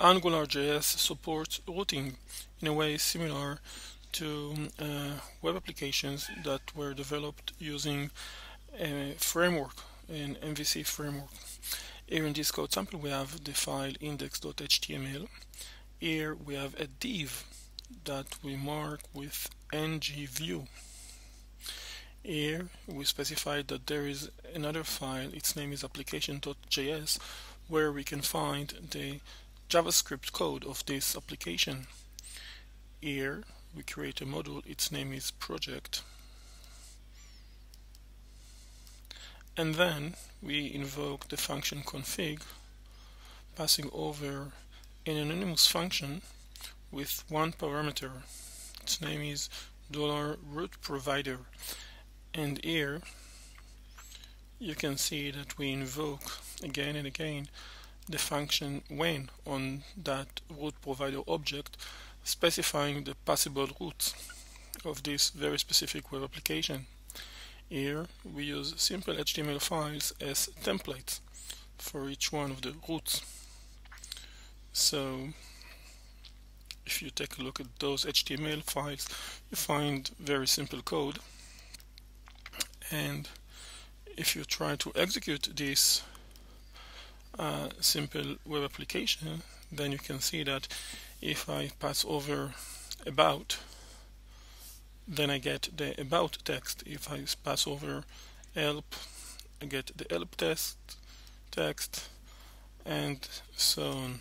AngularJS supports routing in a way similar to uh, web applications that were developed using a framework, an MVC framework. Here in this code sample we have the file index.html. Here we have a div that we mark with ngview. Here we specify that there is another file, its name is application.js, where we can find the JavaScript code of this application. Here we create a module, its name is project. And then we invoke the function config, passing over an anonymous function with one parameter. Its name is dollar route provider. And here you can see that we invoke again and again the function when on that route provider object specifying the possible routes of this very specific web application. Here we use simple HTML files as templates for each one of the routes. So if you take a look at those HTML files you find very simple code and if you try to execute this uh, simple web application then you can see that if I pass over about then I get the about text. If I pass over help I get the help text text and so on